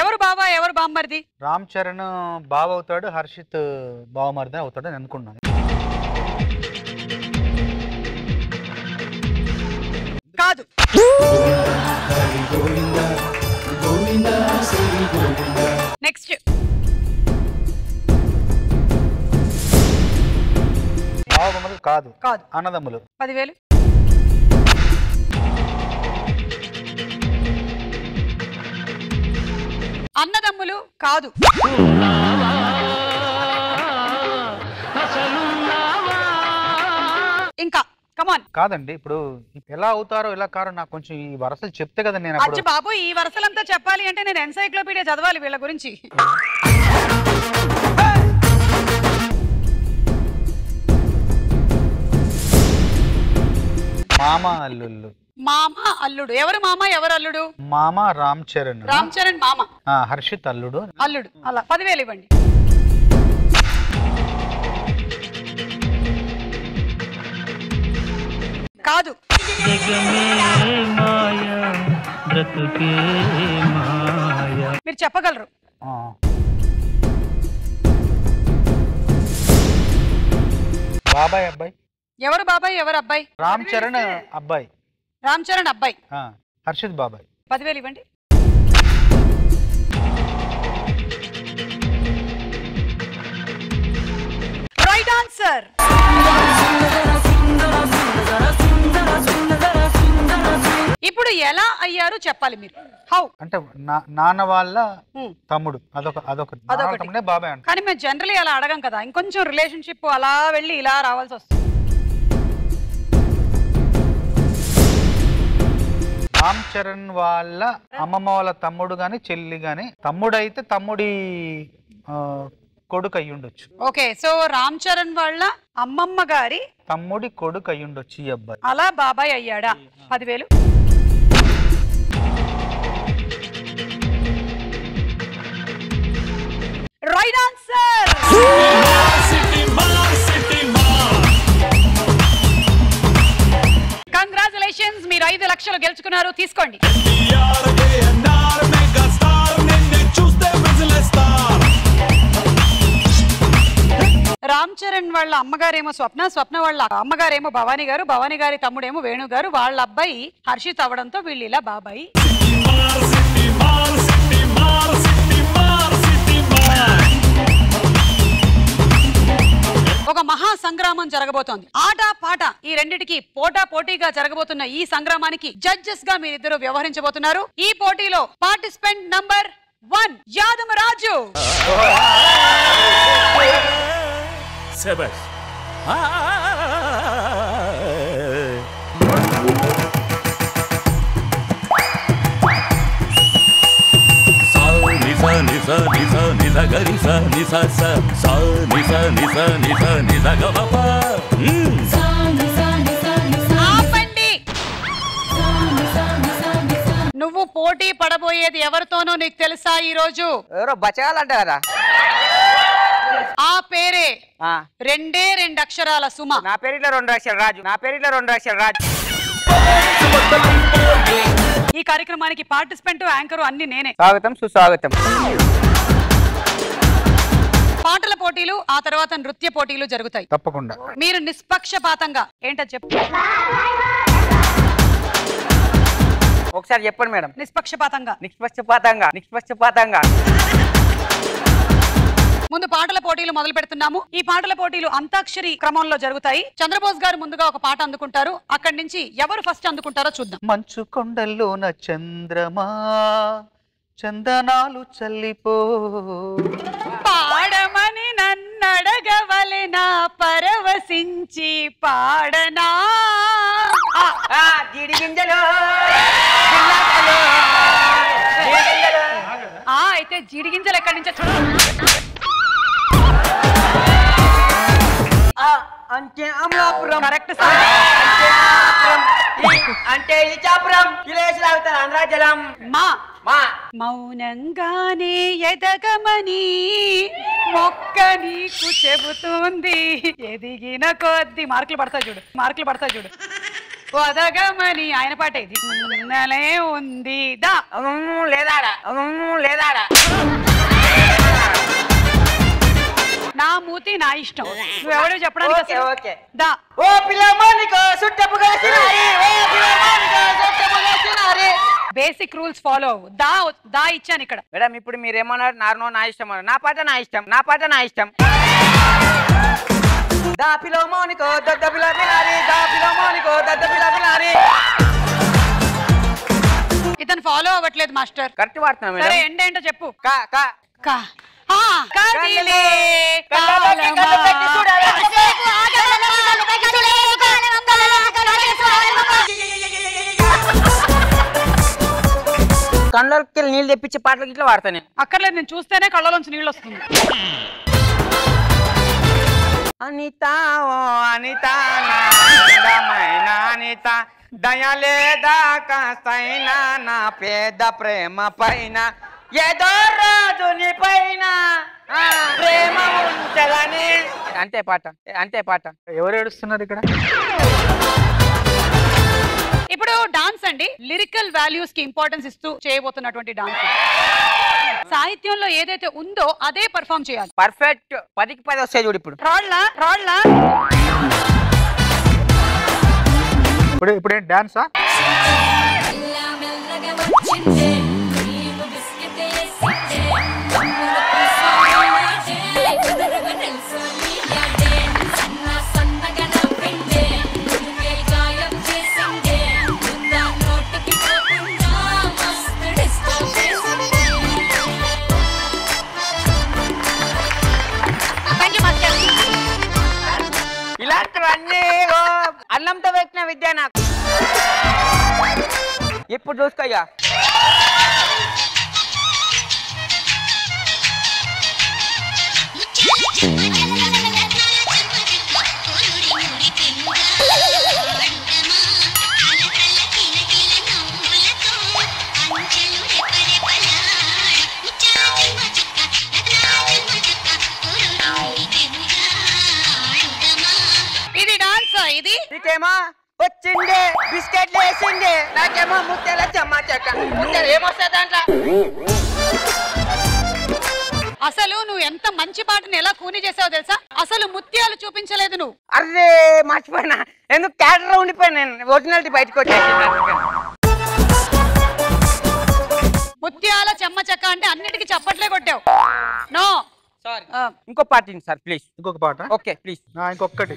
ఎవరు బావా ఎవరు బామ్మర్ది రామ్ చరణ్ బావ అవుతాడు హర్షిత్ బావమర్ది అవుతాడు అని అనుకున్నాను కాదు నెక్స్ట్ కాదు కాదు అన్నదమ్ములు పదివేలు అన్నదమ్ములు కాదు ఇంకా కమాన్ కాదండి ఇప్పుడు ఎలా అవుతారో ఎలా కారో నాకు కొంచెం ఈ వరసలు చెప్తే కదా నేను అచ్చి బాబు ఈ వరసలంతా చెప్పాలి అంటే నేను ఎన్సైక్లోపీడియా చదవాలి వీళ్ళ గురించి మామ అల్లుళ్ళు మామ అల్లుడు ఎవరు మామ ఎవరు అల్లుడు మామ రామ్ చరణ్ రామ్ చరణ్ మామ హర్షిత్ అల్లుడు అల్లుడు అలా పదివేలు ఇవ్వండి కాదు మీరు చెప్పగలరు బాబాయ్ అబ్బాయి ఎవరు బాబాయ్ ఎవరు అబ్బాయి రామ్ చరణ్ అబ్బాయి రామ్ చరణ్ అబ్బాయి హర్షిత్ బాబాయ్ పదివేలు ఇవ్వండి రైట్ ఆన్సర్ ఇప్పుడు ఎలా అయ్యారు చెప్పాలి మీరు హౌ అంటే నా- నాన్న వాళ్ళ hmm. తమ్ముడు అదొక అదొక అదొకటి. బాబాయ్ కానీ మేము జనరల్ అలా అడగం కదా ఇంకొంచెం రిలేషన్షిప్ అలా వెళ్ళి ఇలా రావాల్సి వస్తుంది రామ్ చరణ్ వాళ్ళ అమ్మమ్మ వాళ్ళ తమ్ముడు గాని చెల్లి గాని తమ్ముడైతే తమ్ముడి కొడుకు అయ్యుండొచ్చు ఓకే సో రామ్ చరణ్ వాళ్ళ అమ్మమ్మ గారి తమ్ముడి కొడుకు అయ్యుండొచ్చు ఈ అబ్బాయి అలా బాబాయ్ అయ్యాడా పదివేలు రైట్ ఆన్సర్ మీరు ఐదు లక్షలు గెలుచుకున్నారు తీసుకోండి రామ్ చరణ్ వాళ్ళ అమ్మగారేమో స్వప్న స్వప్న వాళ్ళ అమ్మగారేమో భవానీ గారు భవానీ గారి తమ్ముడేమో వేణు గారు వాళ్ళ అబ్బాయి హర్షిత్ అవడంతో వీళ్ళు ఇలా బాబాయి ఒక మహా సంగ్రామం జరగబోతోంది ఆట పాట ఈ రెండిటికి పోటా పోటీగా జరగబోతున్న ఈ సంగ్రామానికి జడ్జెస్ గా మీరిద్దరు వ్యవహరించబోతున్నారు ఈ పోటీలో participant number one Yadamma Raju నువ్వు పోటీ పడబోయేది ఎవరితోనో నీకు తెలుసా ఈ రోజు ఎవరో బచగాలంట కదా ఆ పేరే రెండే రెండు అక్షరాల సుమ నా పేరు రెండు అక్షరాలు రాజు నా పేరు రెండు అక్షరాలు రాజు ఈ కార్యక్రమానికి పార్టిసిపెంట్ యాంకర్ అన్ని నేనే స్వాగతం సుస్వాగతం పాటల పోటీలు ఆ తర్వాత నృత్య పోటీలు జరుగుతాయి తప్పకుండా మీరు నిష్పక్షపాతంగా ఏంటో చెప్పు ఒకసారి చెప్పండి మేడం నిష్పక్షపాతంగా నిష్పక్షపాతంగా నిష్పక్షపాతంగా ముందు పాటల పోటీలు మొదలు పెడుతున్నాము ఈ పాటల పోటీలు అంతాక్షరి క్రమంలో జరుగుతాయి చంద్రబోస్ గారు ముందుగా ఒక పాట అందుకుంటారు అక్కడి నుంచి ఎవరు ఫస్ట్ అందుకుంటారో చూద్దాం మంచు కొండల్లోన చంద్రమా చందనాలు చల్లిపో పాడమని నన్నడగవలెనా పరవశించి పాడనా గింజలు అయితే జీడిగింజలు ఎక్కడి నుంచో చూడండి అంటే అమలాపురం కరెక్ట్ అంటే ఇచాపురం కిలేసులు అవుతారు ఆంధ్రాజలం మౌనంగానే ఎదగమని మొక్క నీకు చెబుతుంది ఎదిగిన కొద్ది మార్కులు పడతా చూడు మార్కులు పడతాయి చూడు వదగమని ఆయన పాట ఇది ఉందనే ఉంది దా లేదాడా లేదాడా నా మూతి నా ఇష్టం నువ్వు ఎవడో చెప్పడానికి ఓకే బేసిక్ రూల్స్ ఫాలో అవ్వు దా దా ఇచ్చాను ఇక్కడ మేడం ఇప్పుడు మీరు నార్నో నా ఇష్టం అన్నారు నా పాట నా ఇష్టం నా పాట నా ఇష్టం దా పిల్లమానికో దద్ద పిల్లమినారి దా పిల్లమానికో దద్ద పిల్లమినారి ఇతను ఫాలో అవ్వట్లేదు మాస్టర్ కరెక్ట్ వాడుతున్నా సరే ఎండ్ ఏంటో చెప్పు కా కా కా కళ్ళకి నీళ్ళు తెప్పించే పాటలకి ఇట్లా వాడతాను నేను అక్కర్లేదు నేను చూస్తేనే కళ్ళలోంచి నీళ్ళు వస్తుంది అనిత ఓ అనిత నా అందమైన అనిత దయలేదా కాస్తైనా నా పేద ప్రేమ పైన పైన ప్రేమ అంతే పాట అంతే పాట ఎవరు ఏడుస్తున్నారు ఇక్కడ ఇప్పుడు డాన్స్ అండి లిరికల్ వాల్యూస్ కి ఇంపార్టెన్స్ ఇస్తూ చేయబోతున్నటువంటి డాన్స్ సాహిత్యంలో ఏదైతే ఉందో అదే పర్ఫామ్ చేయాలి పర్ఫెక్ట్ పదికి పది వస్తాయి చూడు ఇప్పుడు రాళ్ళ రాళ్ళ ఇప్పుడు ఇప్పుడు డాన్సా ఇవన్నీ అన్నంతో పెట్టిన విద్య నాకు ఎప్పుడు చూస్తాయ్యా నీకేమో వచ్చింది బిస్కెట్లు వేసిండే నాకేమో ముత్యాల చెమ్మ చెక్క ముత్యాలు ఏమొస్తాయి దాంట్లో అసలు నువ్వు ఎంత మంచి పాటని ఎలా కూని చేసావు తెలుసా అసలు ముత్యాలు చూపించలేదు నువ్వు అరే మర్చిపోయినా ఎందుకు క్యాడర్ ఉండిపోయాను ఒరిజినాలిటీ బయటకు ముత్యాల చెమ్మ చెక్క అంటే అన్నిటికీ చప్పట్లే కొట్టావు నో సారీ ఇంకో పాట సార్ ప్లీజ్ ఇంకొక పాట ఓకే ప్లీజ్ ఇంకొకటి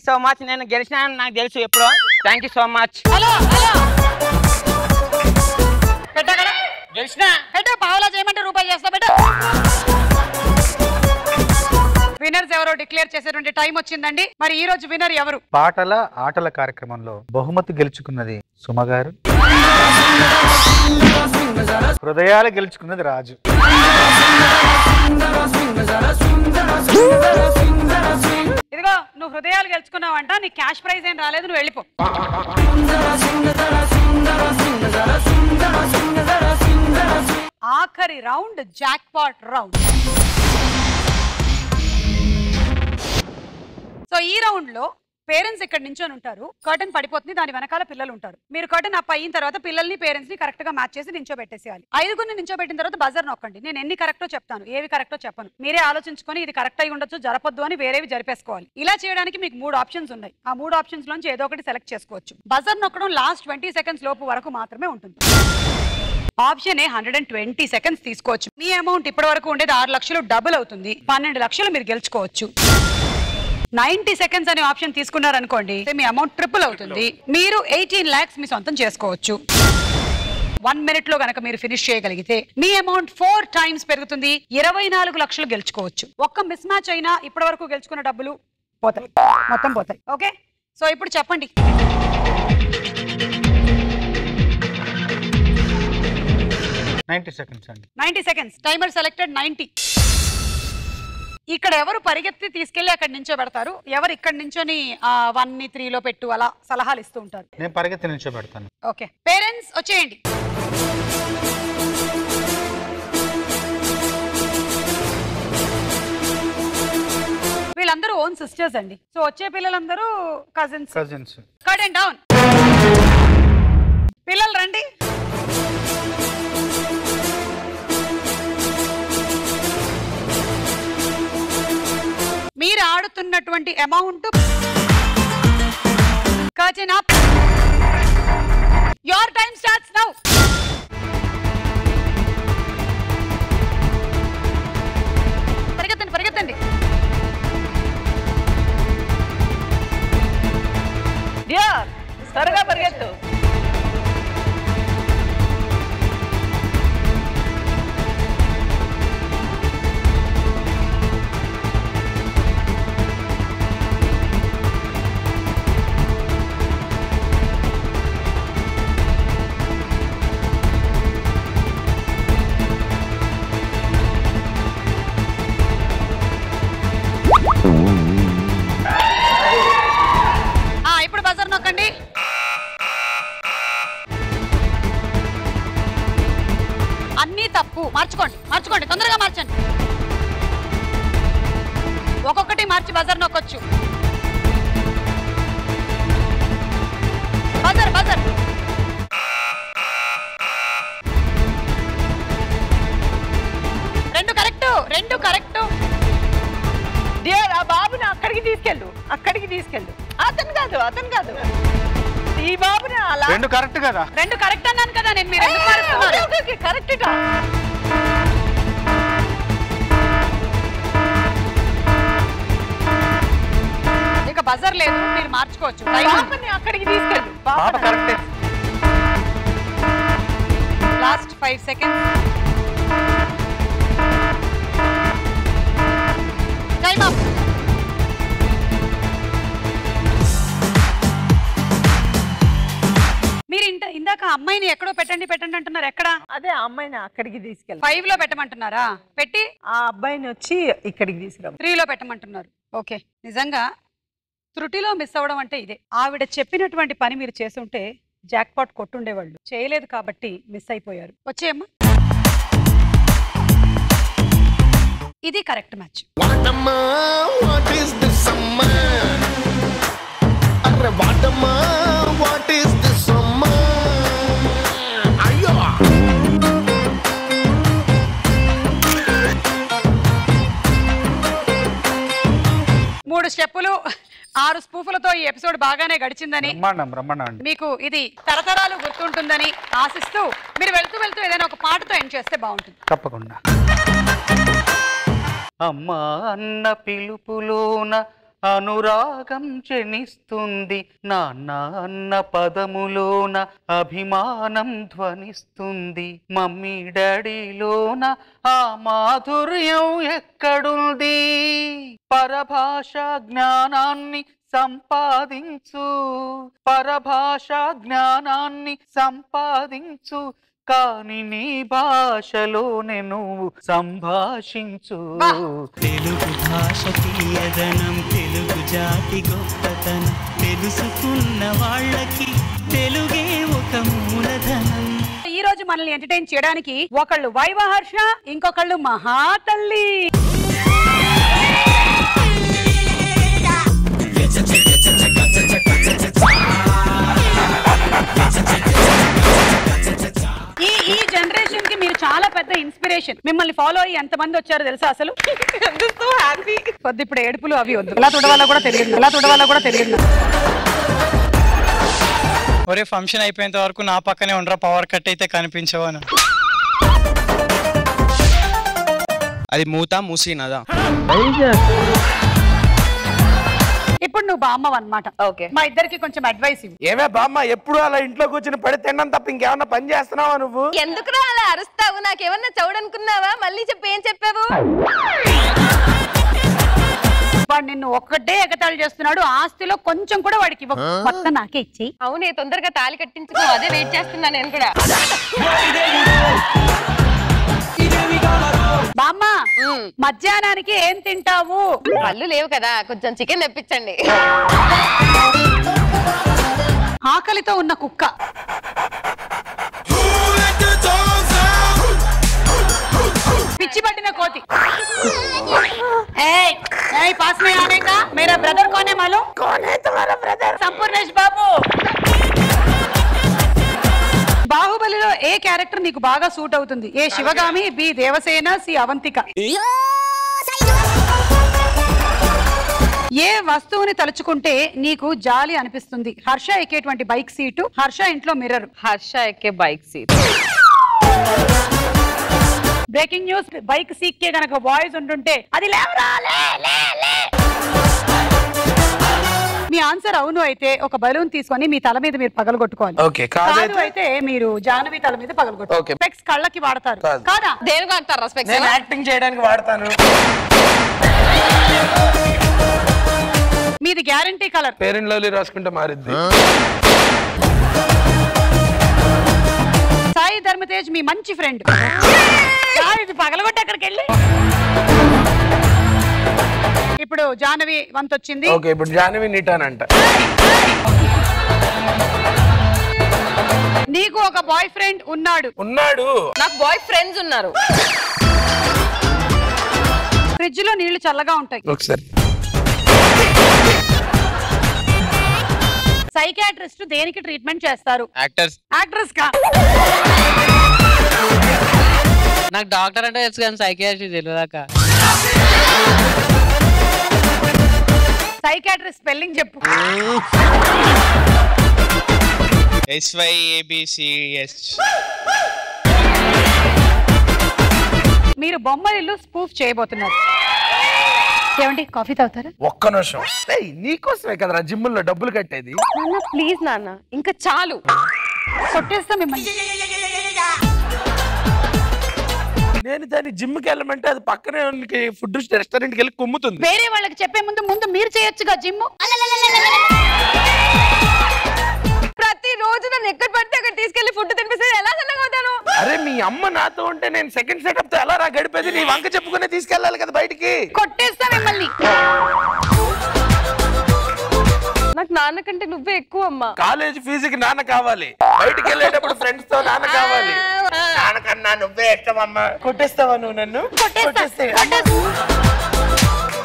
యూ సో మచ్ నేను గెలిచినానని నాకు తెలుసు ఎప్పుడో thank you so much hello hello రూపాయి ఎవరో డిక్లేర్ టైం వచ్చిందండి మరి ఈ రోజు ఎవరు పాటల ఆటల కార్యక్రమంలో బహుమతి గెలుచుకున్నది సుమ గారు హృదయాలు గెలుచుకున్నది రాజు ఇదిగో నువ్వు హృదయాలు గెలుచుకున్నావంట నీ క్యాష్ ప్రైజ్ ఏం రాలేదు నువ్వు వెళ్ళిపో ఆఖరి round jackpot round so ఈ రౌండ్ లో పేరెంట్స్ ఇక్కడ నుంచొని ఉంటారు కర్టన్ పడిపోతుంది దాని వెనకాల పిల్లలు ఉంటారు మీరు కర్టన్ అప్ అయిన తర్వాత పిల్లల్ని పేరెంట్స్ ని కరెక్ట్ గా మ్యాచ్ చేసి నించోబెట్టేసేయాలి ఐదుగురిని నించోబెట్టిన తర్వాత బజర్ నొక్కండి నేను ఎన్ని కరెక్టో చెప్తాను ఏవి కరెక్టో చెప్పను మీరే ఆలోచించుకొని ఇది కరెక్ట్ అయి ఉండొచ్చు జరపొద్దు అని వేరేవి జరిపేసుకోవాలి ఇలా చేయడానికి మీకు మూడు ఆప్షన్స్ ఉన్నాయి ఆ మూడు ఆప్షన్స్ లోంచి ఏదో ఒకటి సెలెక్ట్ చేసుకోవచ్చు బజర్ నొక్కడం లాస్ట్ ట్వంటీ సెకండ్స్ లోపు వరకు మాత్రమే ఉంటుంది option A hundred and twenty seconds తీసుకోవచ్చు మీ అమౌంట్ ఇప్పటి వరకు ఉండేది ఆరు లక్షలు డబుల్ అవుతుంది పన్నెండు లక్షలు మీరు గెలుచుకోవచ్చు నైన్టీ సెకండ్స్ అనే ఆప్షన్ తీసుకున్నారనుకోండి మీ అమౌంట్ ట్రిపుల్ అవుతుంది మీరు ఎయిటీన్ ల్యాక్స్ మీ సొంతం చేసుకోవచ్చు వన్ మినిట్ లో కనుక మీరు ఫినిష్ చేయగలిగితే మీ అమౌంట్ ఫోర్ టైమ్స్ పెరుగుతుంది ఇరవై నాలుగు లక్షలు గెలుచుకోవచ్చు ఒక్క మిస్ మ్యాచ్ అయినా ఇప్పటి వరకు గెలుచుకున్న డబ్బులు పోతాయి మొత్తం పోతాయి ఓకే సో ఇప్పుడు చెప్పండి నైన్టీ సెకండ్స్ అండి ninety seconds timer selected ninety ఇక్కడ ఎవరు పరిగెత్తి తీసుకెళ్లి అక్కడ నుంచో పెడతారు ఎవరు ఇక్కడ నుంచోని వన్ ని త్రీ లో పెట్టు అలా సలహాలు ఇస్తూ ఉంటారు నేను పరిగెత్తి నుంచో పెడతాను ఓకే పేరెంట్స్ వచ్చేయండి వీళ్ళందరూ ఓన్ సిస్టర్స్ అండి సో వచ్చే పిల్లలందరూ cousins cousins cut and down పిల్లలు రండి మీరు ఆడుతున్నటువంటి amount curtain up your time starts now పరిగెత్తండి పరిగెత్తండి త్వరగా పరిగెత్తు తప్పు మార్చుకోండి మార్చుకోండి తొందరగా మార్చండి ఒక్కొక్కటి మార్చి బజార్ నొక్కొచ్చు బజార్ బజార్ రెండు కరెక్ట్ రెండు కరెక్ట్ డియర్ ఆ బాబుని అక్కడికి తీసుకెళ్ళు అక్కడికి తీసుకెళ్ళు అతను కాదు అతను కాదు ఈ బాబుని అలా రెండు కరెక్ట్ కదా రెండు కరెక్ట్ అన్నాను కదా నేను మీరు ఎందుకు మారుస్తున్నాను? కరెక్ట్ గా ఇక బజర్ లేదు మీరు మార్చుకోవచ్చు టైం బాబుని అక్కడికి తీసుకెళ్ళు బాబు correct last five seconds time up అమ్మాయిని ఎక్కడో పెట్టండి పెట్టండి అంటున్నారు ఎక్కడ అదే అమ్మాయిని అక్కడికి తీసుకెళ్ళి ఫైవ్ లో పెట్టమంటున్నారా పెట్టి ఆ అబ్బాయిని వచ్చి ఇక్కడికి తీసుకురా త్రీ లో పెట్టమంటున్నారు ఓకే నిజంగా త్రుటిలో మిస్ అవ్వడం అంటే ఇదే ఆవిడ చెప్పినటువంటి పని మీరు జాక్ పాట్ కొట్టుండేవాళ్ళు చేయలేదు కాబట్టి మిస్ అయిపోయారు వచ్చేయమ్మా ఇది కరెక్ట్ మ్యాచ్ వాటమ్మా వాట్ ఇస్ దిస్ మూడు స్టెప్పులు ఆరు స్పూఫులతో ఈ ఎపిసోడ్ బాగానే గడిచిందని మీకు ఇది తరతరాలు గుర్తుంటుందని ఆశిస్తూ మీరు వెళ్తూ వెళ్తూ ఏదైనా ఒక పాటతో ఎండ్ చేస్తే బాగుంటుంది తప్పకుండా అమ్మా అన్న పిలుపులోన అనురాగం చెనిస్తుంది నాన్న అన్న పదములోన అభిమానం ధ్వనిస్తుంది మమ్మీ డాడీలోన ఆ మాధుర్యం ఎక్కడుంది పరభాష జ్ఞానాన్ని సంపాదించు పరభాష జ్ఞానాన్ని సంపాదించు కాని నీ భాషలో నేను సంభాషించు తెలుగు భాష తీయదనం తెలుగు జాతి గొప్పతనం తెలుసుకున్న వాళ్ళకి తెలుగే ఒక మూలధనం ఈ రోజు మనల్ని ఎంటర్టైన్ చేయడానికి ఒకళ్ళు వైవహర్ష ఇంకొకళ్ళు మహాతల్లి జనరేషన్ కి మీరు చాలా పెద్ద ఇన్స్పిరేషన్ మిమ్మల్ని ఫాలో అయ్యి ఎంత మంది వచ్చారో తెలుసా అసలు కొద్ది ఇప్పుడు ఏడుపులు అవి వద్దు ఎలా తుడవాలో కూడా తెలియదు ఎలా తుడవాలో కూడా తెలియదు ఒరే ఫంక్షన్ అయిపోయేంత వరకు నా పక్కనే ఉండరా పవర్ కట్ అయితే కనిపించవాను అది మూత నదా ఇప్పుడు నువ్వు బామ్మ అనమాట మా ఇద్దరికి కొంచెం అడ్వైస్ ఇవ్వు ఏమే బామ్మ ఎప్పుడు అలా ఇంట్లో కూర్చొని పడి తినడం తప్ప ఇంకేమన్నా పని చేస్తున్నావా నువ్వు ఎందుకు అలా అరుస్తావు నాకేమన్నా చౌడనుకున్నావా మళ్ళీ చెప్పి ఏం చెప్పావు వాడు నిన్ను ఒక్కటే ఎగతాళి చేస్తున్నాడు ఆస్తిలో కొంచెం కూడా వాడికి కొత్త నాకే ఇచ్చి అవునే తొందరగా తాళి కట్టించుకో అదే వెయిట్ చేస్తున్నా నేను కూడా బామ్మ మధ్యాహ్నానికి ఏం తింటావు పళ్ళు లేవు కదా కొంచెం చికెన్ తెప్పించండి ఆకలితో ఉన్న కుక్క పిచ్చి పట్టిన కోతి pass brother brother Sampoornesh Babu బాహుబలిలో ఏ క్యారెక్టర్ నీకు బాగా సూట్ అవుతుంది A Sivagami B Devasena C Avantika ఏ వస్తువుని తలుచుకుంటే నీకు జాలి అనిపిస్తుంది హర్ష ఎక్కేటువంటి బైక్ సీటు హర్ష ఇంట్లో మిర్రర్ హర్ష ఎక్కే bike seat breaking news bike సీక్కే గనక వాయిస్ ఉంటుంటే అది లేవరా మీ ఆన్సర్ అవును అయితే ఒక బలూన్ తీసుకొని మీ తల మీద మీరు పగలగొట్టుకోవాలి ఓకే అయితే మీరు జానవి తల మీద పగలగొట్టు కళ్ళకి వాడతారు కాదా దేనికి యాక్టింగ్ చేయడానికి వాడతాను మీది గ్యారంటీ కలర్ పేరెంట్ లవ్లీ రాసుకుంటే మారిద్ది సాయి ధర్మతేజ్ మీ మంచి ఫ్రెండ్ ఇది పగలగొట్టి అక్కడికి వెళ్ళి ఇప్పుడు జాహ్నవి వంత వచ్చింది జాహ్నవి అంట నీకు ఒక బాయ్ ఫ్రెండ్ ఉన్నాడు ఉన్నాడు నాకు బాయ్ ఫ్రెండ్స్ ఉన్నారు ఫ్రిడ్జ్ లో నీళ్లు చల్లగా ఉంటాయి ఒకసారి సైకాట్రిస్ట్ దేనికి ట్రీట్మెంట్ చేస్తారు యాక్టర్స్ యాక్ట్రెస్ కా నాకు డాక్టర్ అంటే తెలుసు కానీ సైకాట్రిస్ట్ తెలియదాకా సైకాట్రీ స్పెల్లింగ్ చెప్పు ఎస్ e మీరు బొమ్మలిల్లు స్పూఫ్ చేయబోతున్నారు ఏమండి కాఫీ తాగుతారా ఒక్క నిమిషం ఏయ్, నీకోసమే కదరా లో డబ్బులు కట్టేది నాన్న ప్లీజ్ నాన్న ఇంకా చాలు కొట్టేస్తా మిమ్మల్ని నేను దాన్ని జిమ్ కి వెళ్ళమంటే అది పక్కనే ఫుడ్ రెస్టారెంట్ కెళ్ళి వెళ్ళి కుమ్ముతుంది వేరే వాళ్ళకి చెప్పే ముందు ముందు మీరు చేయొచ్చుగా జిమ్ ప్రతి రోజు అక్కడ ఫుడ్ ఎలా మీ అమ్మ నాతో ఉంటే నేను సెకండ్ ఎలా రా గడిపేది నీ వంక తీసుకెళ్ళాలి కదా బయటికి కొట్టేస్తా మిమ్మల్ని నాకు నాన్న కంటే నువ్వే ఎక్కువ అమ్మా కాలేజ్ ఫీజు కి నాన్న కావాలి బయటకి వెళ్ళేటప్పుడు ఫ్రెండ్స్ తో నాన్న కావాలి నాన్నకన్నా నువ్వే అమ్మా కొట్టేస్తావా నువ్వు నన్ను కొట్టేస్తా